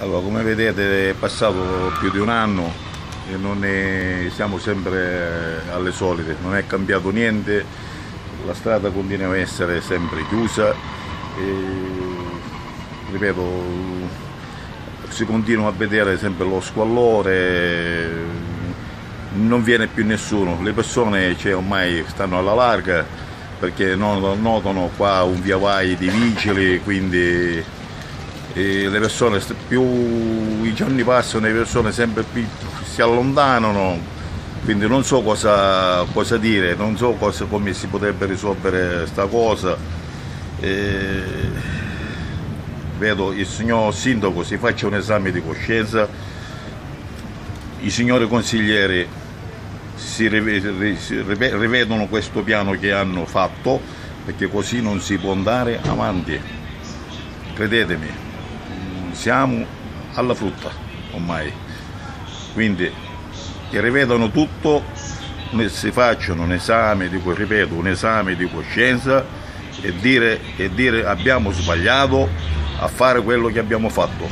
Allora, come vedete è passato più di un anno e non è, siamo sempre alle solite, non è cambiato niente, la strada continua a essere sempre chiusa e, ripeto, si continua a vedere sempre lo squallore, non viene più nessuno, le persone cioè, ormai stanno alla larga perché notano qua un via vai di vigili, quindi e le persone più i giorni passano le persone sempre più si allontanano quindi non so cosa, cosa dire non so cosa, come si potrebbe risolvere questa cosa. E vedo il signor sindaco si faccia un esame di coscienza i signori consiglieri si rivedono questo piano che hanno fatto perché così non si può andare avanti. Credetemi siamo alla frutta ormai. Quindi che rivedano tutto si facciano un esame di, ripeto, un esame di coscienza e dire, e dire abbiamo sbagliato a fare quello che abbiamo fatto